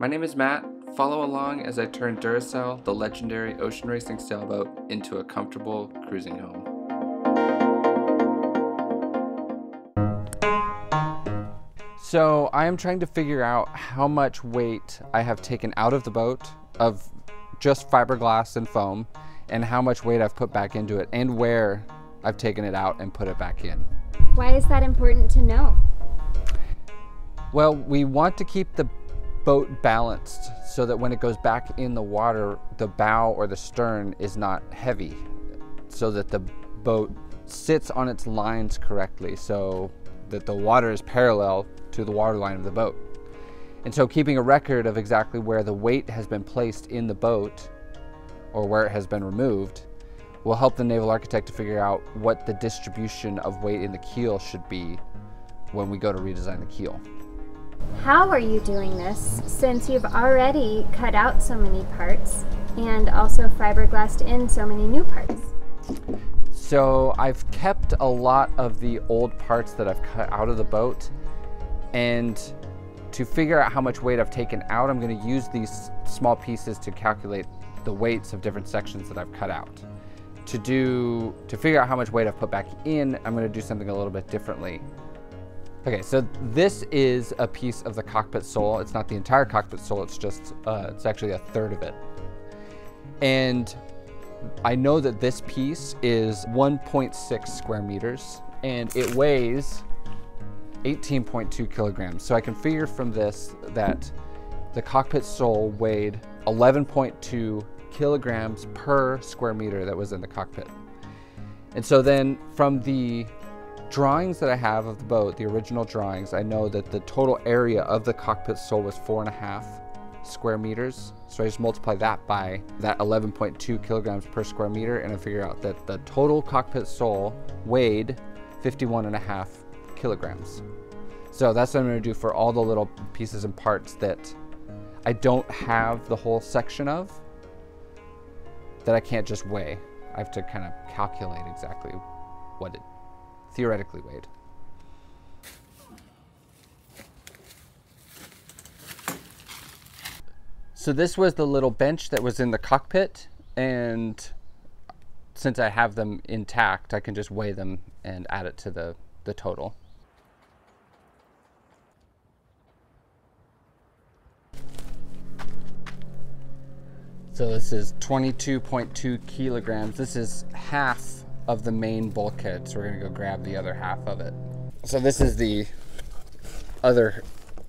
My name is Matt. Follow along as I turn Duracell, the legendary ocean racing sailboat, into a comfortable cruising home. So I am trying to figure out how much weight I have taken out of the boat of just fiberglass and foam and how much weight I've put back into it and where I've taken it out and put it back in. Why is that important to know? Well, we want to keep the boat balanced so that when it goes back in the water, the bow or the stern is not heavy, so that the boat sits on its lines correctly, so that the water is parallel to the water line of the boat. And so keeping a record of exactly where the weight has been placed in the boat or where it has been removed will help the naval architect to figure out what the distribution of weight in the keel should be when we go to redesign the keel. How are you doing this since you've already cut out so many parts and also fiberglassed in so many new parts? So I've kept a lot of the old parts that I've cut out of the boat and to figure out how much weight I've taken out, I'm gonna use these small pieces to calculate the weights of different sections that I've cut out. To do, to figure out how much weight I've put back in, I'm gonna do something a little bit differently. Okay, so this is a piece of the cockpit sole. It's not the entire cockpit sole, it's just, uh, it's actually a third of it. And I know that this piece is 1.6 square meters and it weighs 18.2 kilograms. So I can figure from this that the cockpit sole weighed 11.2 kilograms per square meter that was in the cockpit. And so then from the drawings that I have of the boat, the original drawings, I know that the total area of the cockpit sole was four and a half square meters. So I just multiply that by that 11.2 kilograms per square meter and I figure out that the total cockpit sole weighed 51 and a half kilograms. So that's what I'm gonna do for all the little pieces and parts that I don't have the whole section of that I can't just weigh. I have to kind of calculate exactly what it theoretically weighed. So this was the little bench that was in the cockpit and since I have them intact, I can just weigh them and add it to the, the total. So this is 22.2 kilograms. This is half of the main bulkhead. So we're gonna go grab the other half of it. So this is the other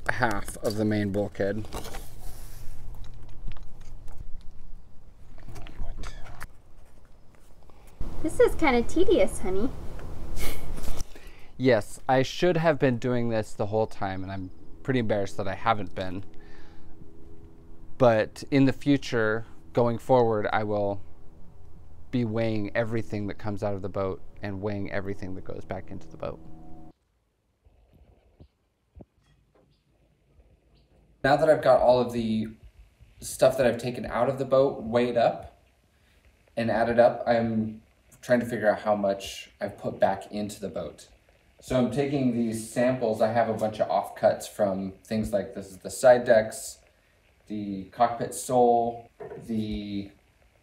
half of the main bulkhead. This is kind of tedious, honey. Yes, I should have been doing this the whole time, and I'm pretty embarrassed that I haven't been. But in the future, going forward, I will be weighing everything that comes out of the boat and weighing everything that goes back into the boat. Now that I've got all of the stuff that I've taken out of the boat weighed up and added up, I'm trying to figure out how much I've put back into the boat. So I'm taking these samples. I have a bunch of offcuts from things like this is the side decks, the cockpit sole, the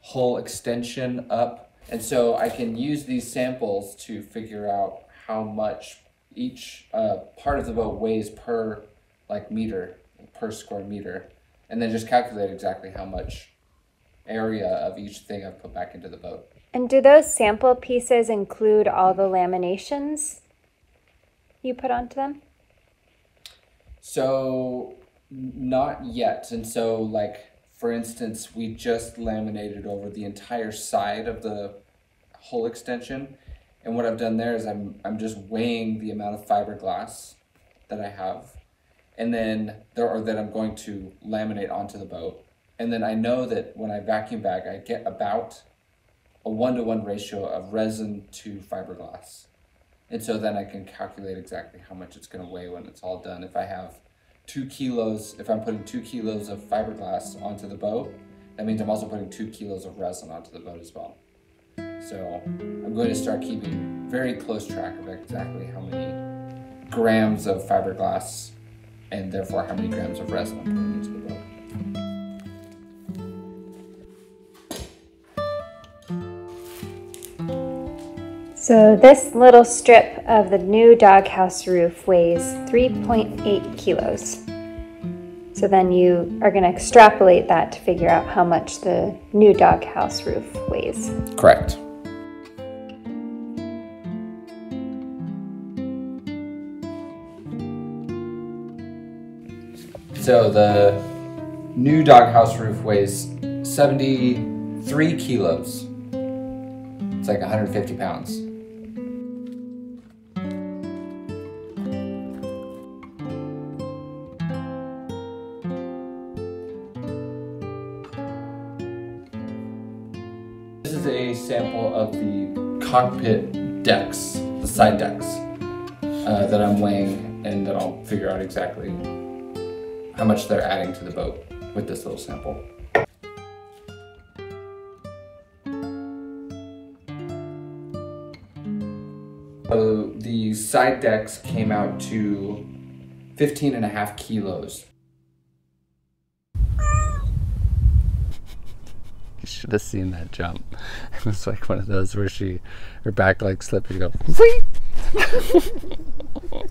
hull extension up. And so I can use these samples to figure out how much each uh, part of the boat weighs per like meter, per square meter, and then just calculate exactly how much area of each thing I've put back into the boat. And do those sample pieces include all the laminations you put onto them? So not yet. And so like for instance, we just laminated over the entire side of the hull extension. And what I've done there is I'm I'm just weighing the amount of fiberglass that I have and then there or that I'm going to laminate onto the boat. And then I know that when I vacuum bag I get about a one to one ratio of resin to fiberglass. And so then I can calculate exactly how much it's going to weigh when it's all done. If I have two kilos, if I'm putting two kilos of fiberglass onto the boat, that means I'm also putting two kilos of resin onto the boat as well. So I'm going to start keeping very close track of exactly how many grams of fiberglass and therefore how many grams of resin I'm putting into the boat. So this little strip of the new doghouse roof weighs 3.8 kilos. So then you are going to extrapolate that to figure out how much the new doghouse roof weighs. Correct. So the new doghouse roof weighs 73 kilos. It's like 150 pounds. This is a sample of the cockpit decks, the side decks, uh, that I'm weighing and then I'll figure out exactly how much they're adding to the boat with this little sample. So the side decks came out to 15 and a half kilos. You should have seen that jump. It was like one of those where she, her back like slipped and you go,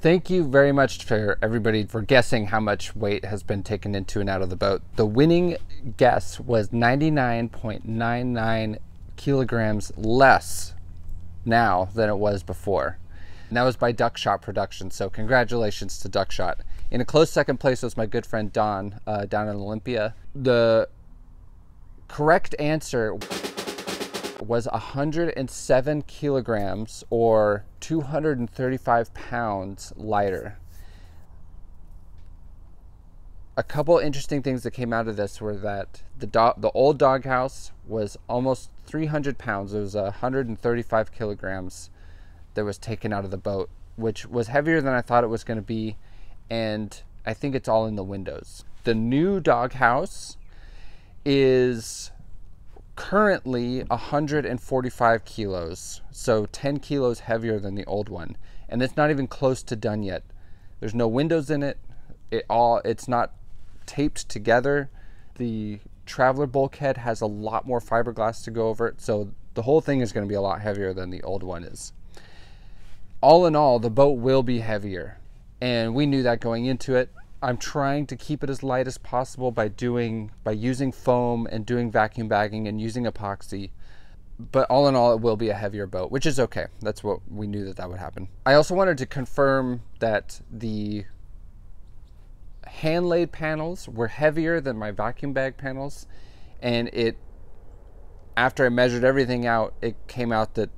Thank you very much for everybody for guessing how much weight has been taken into and out of the boat. The winning guess was 99.99 kilograms less now than it was before. And that was by Duckshot Productions, so congratulations to Duckshot. In a close second place was my good friend Don uh, down in Olympia. The correct answer was 107 kilograms or 235 pounds lighter. A couple interesting things that came out of this were that the do- the old doghouse was almost 300 pounds. It was 135 kilograms that was taken out of the boat, which was heavier than I thought it was going to be, and I think it's all in the windows. The new doghouse is currently 145 kilos, so 10 kilos heavier than the old one, and it's not even close to done yet. There's no windows in it. It all it's not taped together. The traveler bulkhead has a lot more fiberglass to go over it, so the whole thing is going to be a lot heavier than the old one is. All in all, the boat will be heavier, and we knew that going into it. I'm trying to keep it as light as possible by doing by using foam and doing vacuum bagging and using epoxy. But all in all, it will be a heavier boat, which is okay. That's what we knew that that would happen. I also wanted to confirm that the hand laid panels were heavier than my vacuum bag panels, and it after I measured everything out, it came out that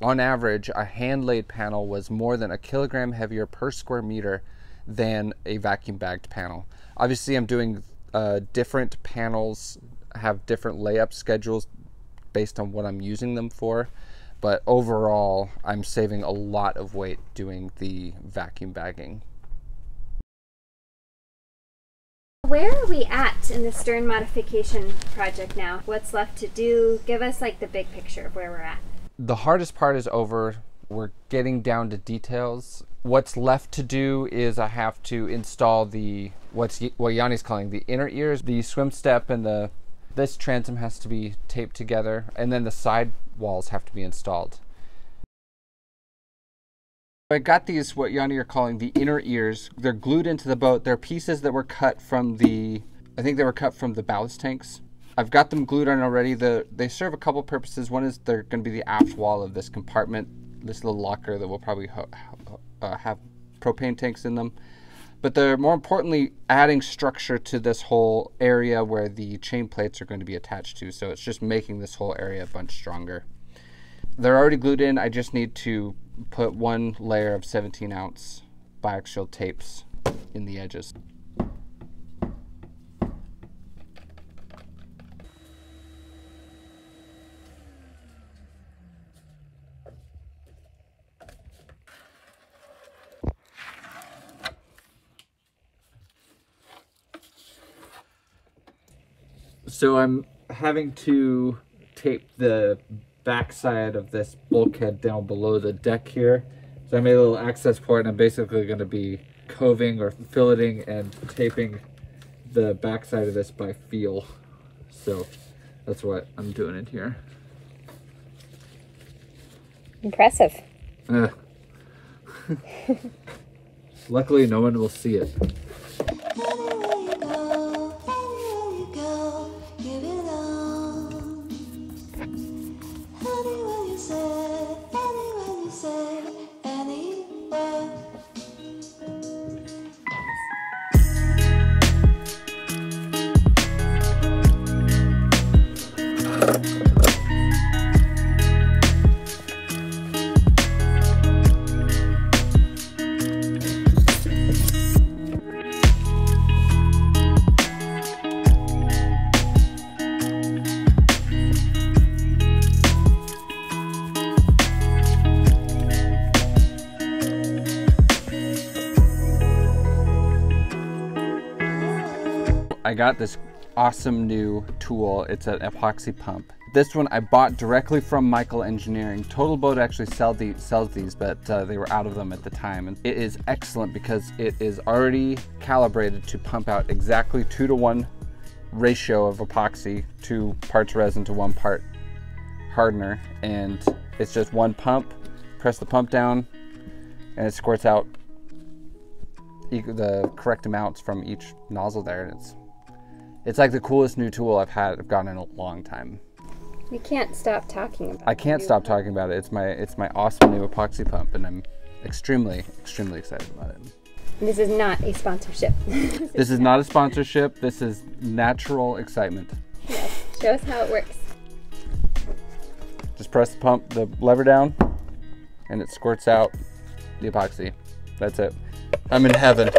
on average, a hand laid panel was more than a kilogram heavier per square meter than a vacuum bagged panel. Obviously, I'm doing uh, different panels, have different layup schedules based on what I'm using them for. But overall, I'm saving a lot of weight doing the vacuum bagging. Where are we at in the stern modification project now? What's left to do? Give us like the big picture of where we're at. The hardest part is over. We're getting down to details. What's left to do is I have to install the what's what Yanni's calling the inner ears, the swim step, and the this transom has to be taped together, and then the side walls have to be installed. I got these what Yanni are calling the inner ears. They're glued into the boat. They're pieces that were cut from the I think they were cut from the ballast tanks. I've got them glued on already. The they serve a couple purposes. One is they're going to be the aft wall of this compartment, this little locker that will probably uh, have propane tanks in them. But they're more importantly adding structure to this whole area where the chain plates are going to be attached to. So it's just making this whole area a bunch stronger. They're already glued in. I just need to put one layer of 17 ounce biaxial tapes in the edges. So I'm having to tape the backside of this bulkhead down below the deck here. So I made a little access port and I'm basically going to be coving or filleting and taping the backside of this by feel. So that's what I'm doing in here. Impressive. Luckily, no one will see it. I got this awesome new tool. It's an epoxy pump. This one I bought directly from Michael Engineering. Total Boat actually sell the, sells these, but uh, they were out of them at the time. And it is excellent because it is already calibrated to pump out exactly two to one ratio of epoxy, two parts resin to one part hardener. And it's just one pump, press the pump down, and it squirts out the correct amounts from each nozzle there. And it's it's like the coolest new tool I've had I've gotten in a long time. We can't stop talking about it. I can't stop talking about it. It's my it's my awesome new epoxy pump and I'm extremely extremely excited about it. This is not a sponsorship. This is not a sponsorship. This is natural excitement. Yes. Show us how it works. Just press the pump the lever down and it squirts out the epoxy. That's it. I'm in heaven.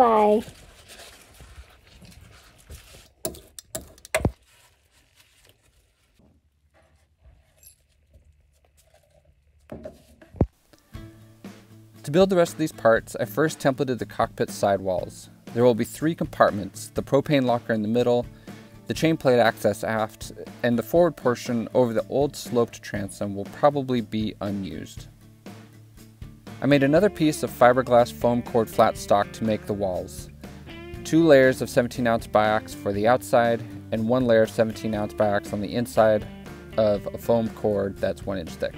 Ply. To build the rest of these parts, I first templated the cockpit sidewalls. There will be three compartments, the propane locker in the middle, the chain plate access aft, and the forward portion over the old sloped transom will probably be unused. I made another piece of fiberglass foam core flat stock to make the walls. Two layers of 17 ounce biax for the outside, and one layer of 17 ounce biax on the inside of a foam core that's one inch thick.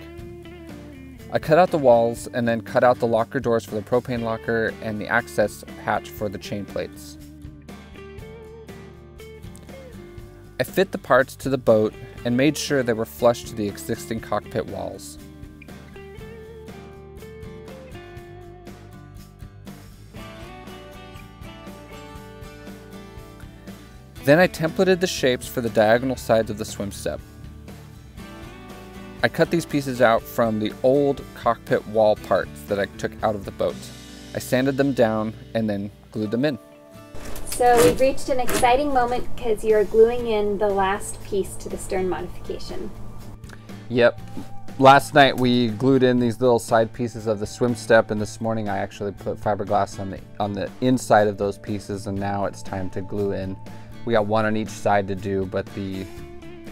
I cut out the walls and then cut out the locker doors for the propane locker and the access hatch for the chain plates. I fit the parts to the boat and made sure they were flush to the existing cockpit walls. Then I templated the shapes for the diagonal sides of the swim step. I cut these pieces out from the old cockpit wall parts that I took out of the boat. I sanded them down and then glued them in. So we've reached an exciting moment because you're gluing in the last piece to the stern modification. Yep. Last night we glued in these little side pieces of the swim step and this morning I actually put fiberglass on the on the inside of those pieces and now it's time to glue in. We got one on each side to do, but the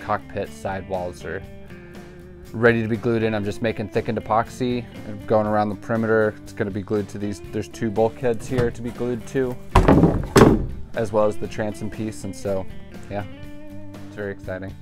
cockpit side walls are ready to be glued in. I'm just making thickened epoxy and going around the perimeter. It's going to be glued to these. There's two bulkheads here to be glued to, as well as the transom piece. And so, yeah, it's very exciting.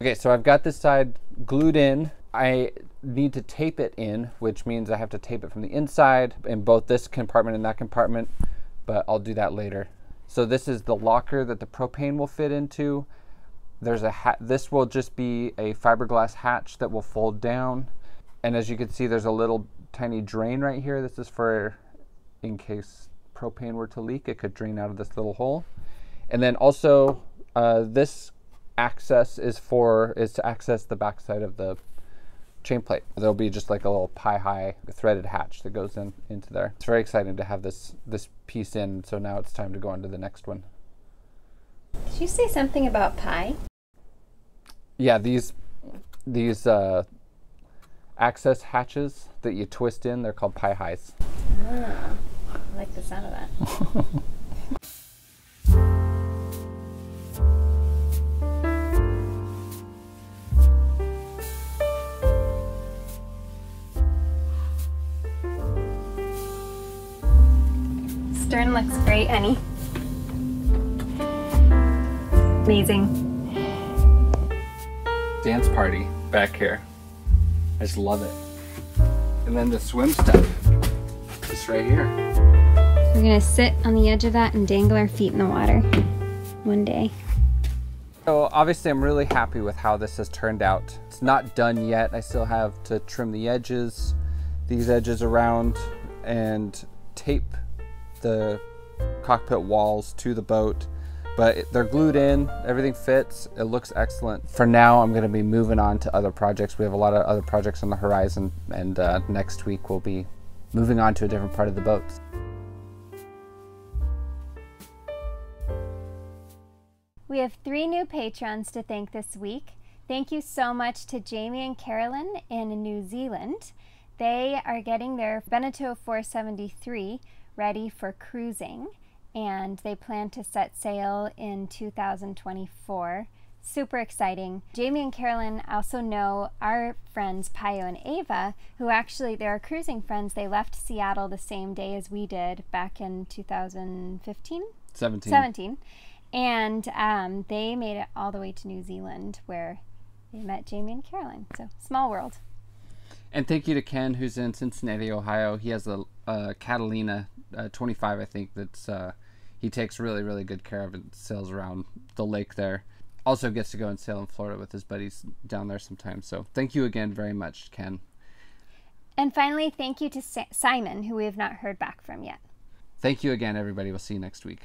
Okay, so I've got this side glued in. I need to tape it in, which means I have to tape it from the inside in both this compartment and that compartment, but I'll do that later. So this is the locker that the propane will fit into. There's a hat. This will just be a fiberglass hatch that will fold down. And as you can see, there's a little tiny drain right here. This is for in case propane were to leak, it could drain out of this little hole. And then also, uh, this access is for is to access the backside of the chain plate. There'll be just like a little pie high threaded hatch that goes in into there. It's very exciting to have this this piece in. So now it's time to go on to the next one. Did you say something about pie? Yeah, these these uh, access hatches that you twist in, they're called pie highs. I like the sound of that. honey. Amazing. Dance party back here. I just love it. And then the swim step, just right here. We're gonna sit on the edge of that and dangle our feet in the water one day. So obviously I'm really happy with how this has turned out. It's not done yet. I still have to trim the edges, these edges around, and tape the cockpit walls to the boat. But they're glued in, everything fits, it looks excellent. For now, I'm gonna be moving on to other projects. We have a lot of other projects on the horizon, and uh, next week we'll be moving on to a different part of the boat. We have three new patrons to thank this week. Thank you so much to Jamie and Carolyn in New Zealand. They are getting their Beneteau 473 ready for cruising and they plan to set sail in 2024. Super exciting. Jamie and Carolyn also know our friends Payo and Ava, who actually they're cruising friends. They left Seattle the same day as we did back in 2015. 17. 17 and um, they made it all the way to new zealand where they met jamie and carolyn so small world And thank you to Ken, who's in Cincinnati, Ohio. He has a, a Catalina uh, 25, I think. That's uh, he takes really, really good care of and sails around the lake there. Also gets to go and sail in Florida with his buddies down there sometimes. So thank you again very much, Ken. and finally thank you to Sa- simon who we have not heard back from yet Thank you again, everybody. We'll see you next week.